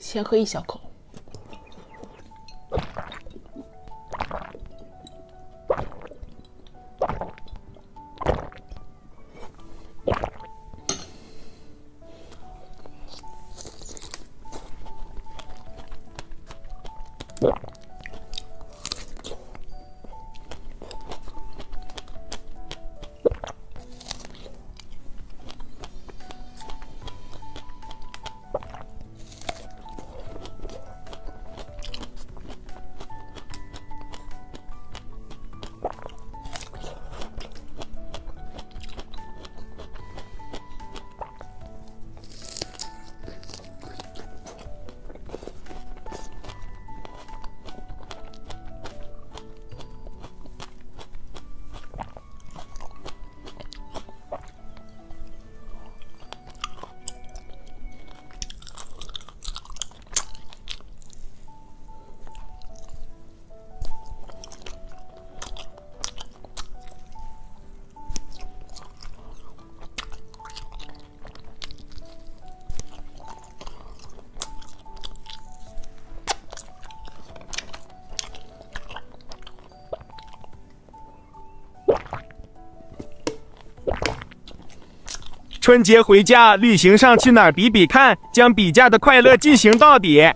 先喝一小口。春节回家旅行上去哪儿比比看，将比价的快乐进行到底。